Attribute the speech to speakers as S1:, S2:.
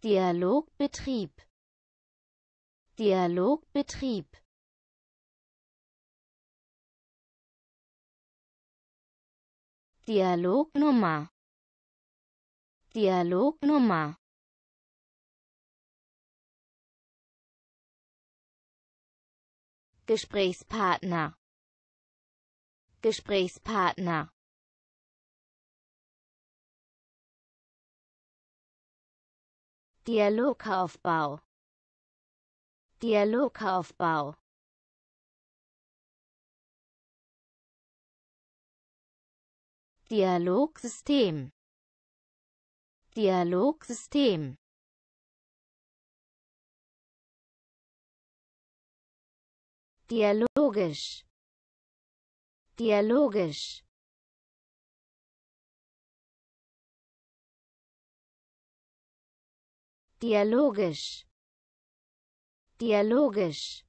S1: Dialogbetrieb. Dialogbetrieb. Dialognummer. Dialognummer. Gesprächspartner. Gesprächspartner Dialogaufbau. Dialogaufbau. Dialogsystem. Dialogsystem. Dialogisch. Dialogisch Dialogisch. Dialogisch